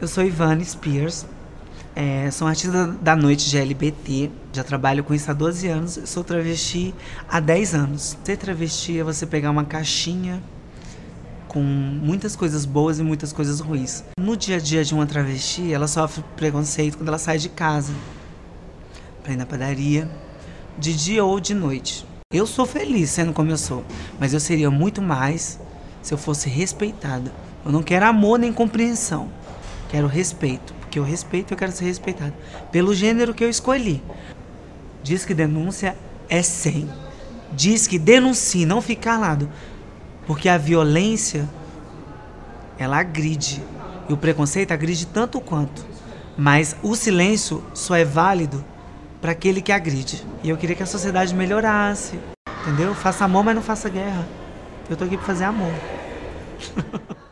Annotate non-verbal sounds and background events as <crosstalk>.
Eu sou Ivane Spears, é, sou artista da noite de LGBT, já trabalho com isso há 12 anos, sou travesti há 10 anos. Ser travesti é você pegar uma caixinha com muitas coisas boas e muitas coisas ruins. No dia a dia de uma travesti, ela sofre preconceito quando ela sai de casa, para ir na padaria, de dia ou de noite. Eu sou feliz sendo como eu sou, mas eu seria muito mais se eu fosse respeitada. Eu não quero amor nem compreensão, quero respeito que eu respeito, eu quero ser respeitado. Pelo gênero que eu escolhi. Diz que denúncia é 100. Diz que denuncie, não fique calado. Porque a violência, ela agride. E o preconceito agride tanto quanto. Mas o silêncio só é válido para aquele que agride. E eu queria que a sociedade melhorasse. Entendeu? Faça amor, mas não faça guerra. Eu tô aqui para fazer amor. <laughs>